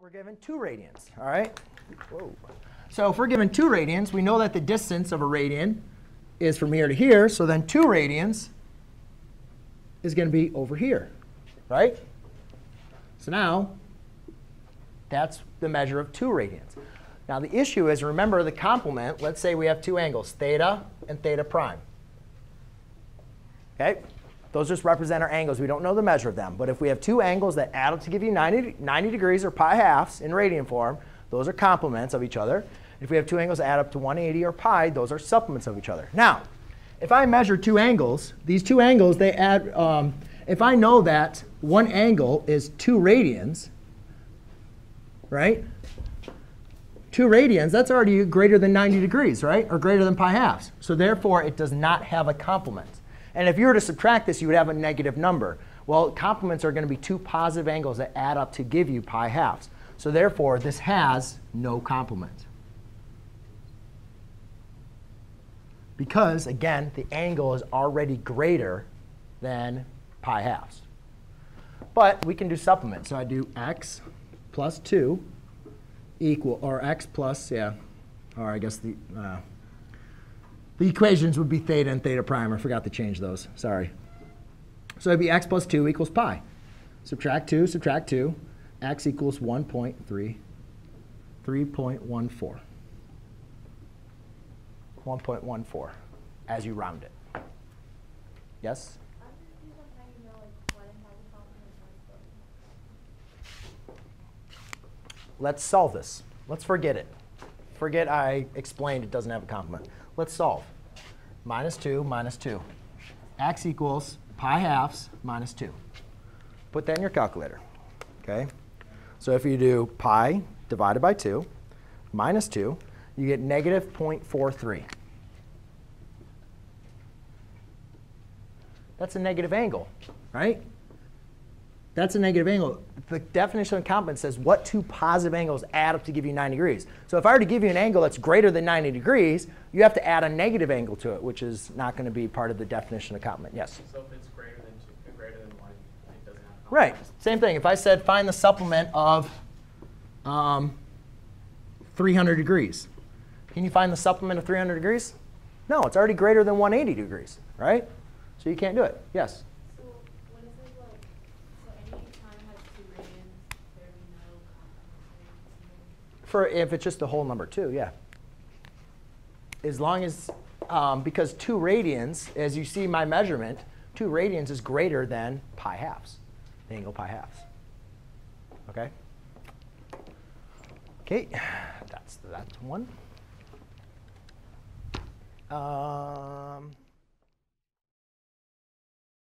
we're given 2 radians, all right? Whoa. So if we're given 2 radians, we know that the distance of a radian is from here to here. So then 2 radians is going to be over here, right? So now that's the measure of 2 radians. Now the issue is, remember the complement, let's say we have two angles, theta and theta prime. Okay? Those just represent our angles. We don't know the measure of them. But if we have two angles that add up to give you 90, 90 degrees or pi halves in radian form, those are complements of each other. If we have two angles that add up to 180 or pi, those are supplements of each other. Now, if I measure two angles, these two angles, they add, um, if I know that one angle is two radians, right? Two radians, that's already greater than 90 degrees, right? Or greater than pi halves. So therefore, it does not have a complement. And if you were to subtract this, you would have a negative number. Well, complements are going to be two positive angles that add up to give you pi halves. So therefore, this has no complement. Because, again, the angle is already greater than pi halves. But we can do supplement. So I do x plus 2 equal, or x plus, yeah, or I guess the, uh, the equations would be theta and theta prime. I forgot to change those. Sorry. So it'd be x plus 2 equals pi. Subtract 2, subtract 2. x equals 1.3, 3.14. 1.14 as you round it. Yes? Let's solve this. Let's forget it. Forget I explained it doesn't have a complement. Let's solve. Minus 2 minus 2. x equals pi halves minus 2. Put that in your calculator. Okay? So if you do pi divided by 2 minus 2, you get negative 0.43. That's a negative angle, right? That's a negative angle. The definition of complement says what two positive angles add up to give you 90 degrees. So if I were to give you an angle that's greater than 90 degrees, you have to add a negative angle to it, which is not going to be part of the definition of complement. Yes? So if it's greater than, two, greater than 1, it doesn't have Right. Same thing. If I said find the supplement of um, 300 degrees, can you find the supplement of 300 degrees? No, it's already greater than 180 degrees, right? So you can't do it. Yes? So when it says like, so any time has two radians, there be no complement. For if it's just the whole number two, yeah. As long as, um, because two radians, as you see my measurement, two radians is greater than pi halves, the angle pi halves. Okay? Okay, that's that one. Uh,